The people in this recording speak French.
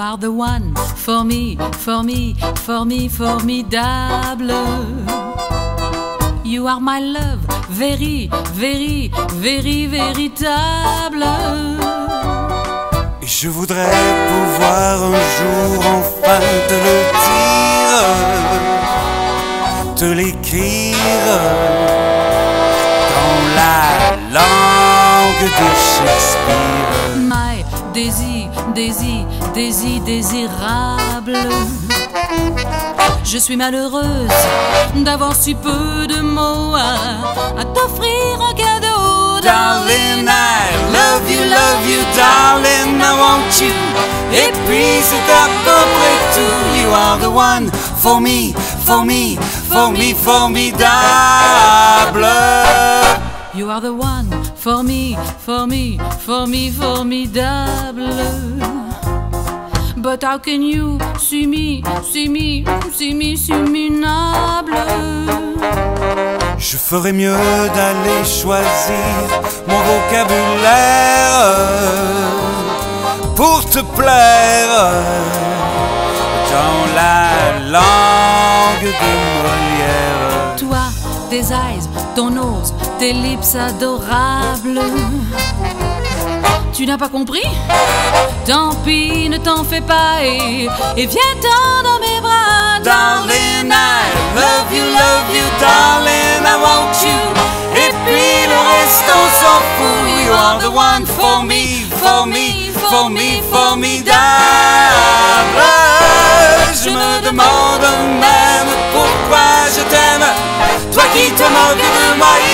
are the one for me, for me, for me, formidable. You are my love, very, very, very, véritable. Et je voudrais pouvoir un jour enfin te le dire, te l'écrire dans la langue de Shakespeare. Désir, désir, désir, désirable. Je suis malheureuse d'avoir si peu de mots à, à t'offrir en cadeau. Darling, I love you, love you, darling, I want you. Et puis c'est à peu près tout. You are the one for me, for me, for me, formidable. You are the one for me, for me, for me, formidable. But how can you see me, see me, see me, see me minable? Je ferais mieux d'aller choisir mon vocabulaire pour te plaire tes eyes, ton nose, tes lips adorables. Tu n'as pas compris? Tant pis, ne t'en fais pas et, et viens-t'en dans mes bras. Darling, I love you, love you, darling, I want you. Et puis le reste, on s'en fout. You are the one for me, for me, for me, formidable. Je my